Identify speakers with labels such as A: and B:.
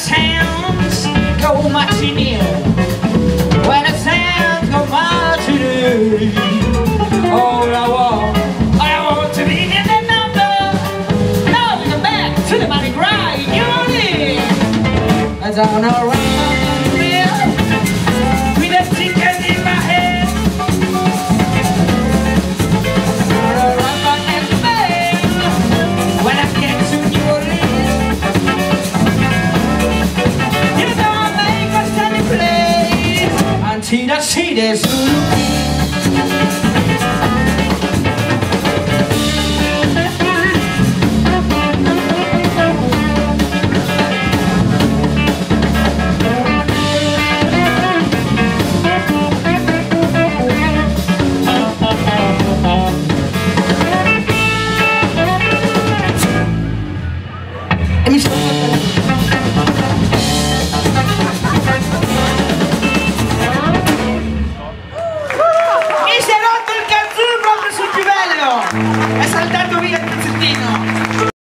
A: Sounds go marching in When the sounds go marching in All I want, I want to be in the number. Now we go back to the Mardi Gras unit As on around here With a ticket a